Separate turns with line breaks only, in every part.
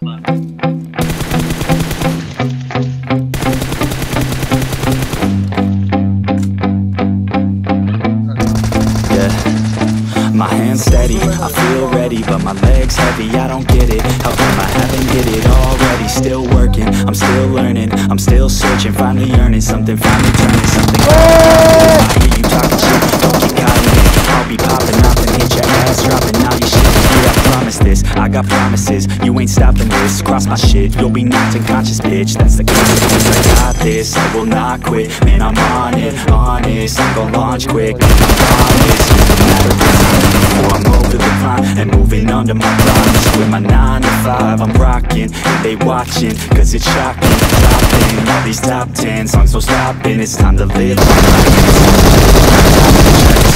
My hands steady, I feel ready, but my legs heavy, I don't get it. How come I haven't hit it already? Still working, I'm still learning, I'm still searching Finally earning something, finally turning something got promises. You ain't stopping this, cross my shit. You'll be knocked unconscious, bitch, that's the consequence I got this, I will not quit. Man, I'm on it, honest. I'm gon' launch quick, I promise. I'm the And moving under my Just with my 9 to 5 I'm rocking, they watching Cause it's shocking, dropping All these top 10 songs, no stopping It's time to live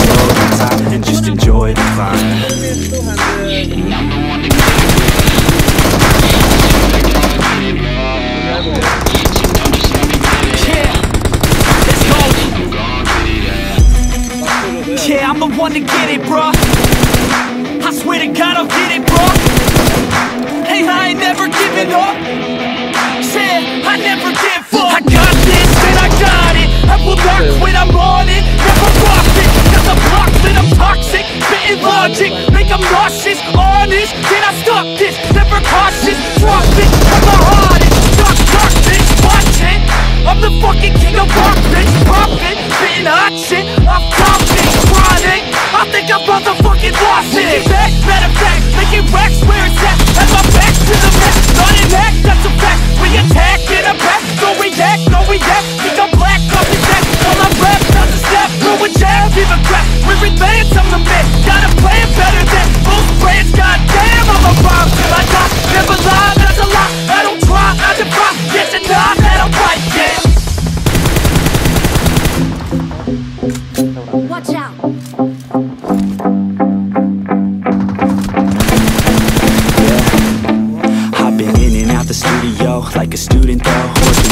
Slow down and just enjoy the climb
one to get it, bruh. I swear to God, I'll get it, bruh. Hey, I ain't never giving up. Yeah, I never give up. I got crap. We're advanced, I'm the man. Got a plan better than most brands. Goddamn, I'm a bomb till I die. Never lie, that's a lie. I don't try, I defy. Yes and not, that I'm right, yeah.
Watch out.
I've been in and out the studio like a student though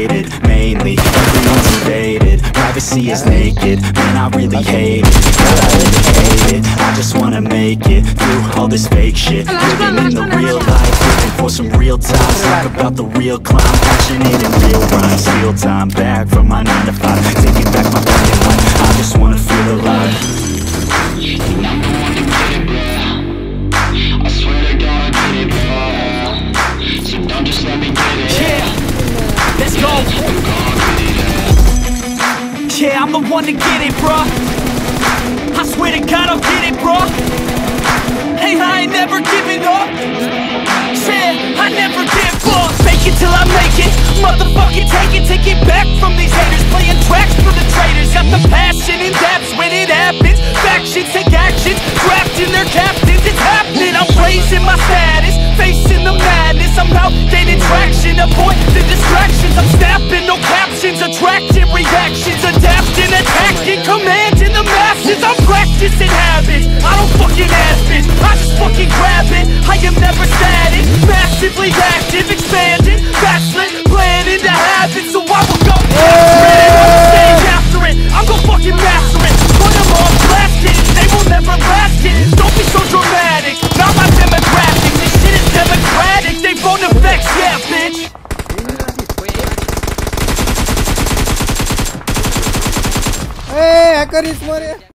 privacy is naked. Man, I really hate it, God, I really hate it. I just wanna make it through all this fake shit. Living in the real life, looking for some real time. Talk about the real climb, passionate in real rhymes. Steal time back from my 9 to 5 Taking back my fucking life, I just wanna feel alive
one to get it, bruh. I swear to God, I'll get it, bruh. Commanding the masses. I'm practicing habits. I don't fucking ask it. I just fucking grab it. I am never static, massively active, expanding,
горит, смотри.